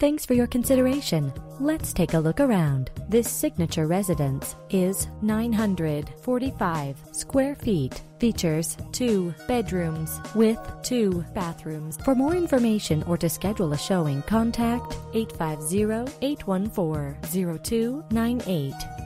Thanks for your consideration. Let's take a look around. This signature residence is 945 square feet. Features two bedrooms with two bathrooms. For more information or to schedule a showing, contact 850 814 0298.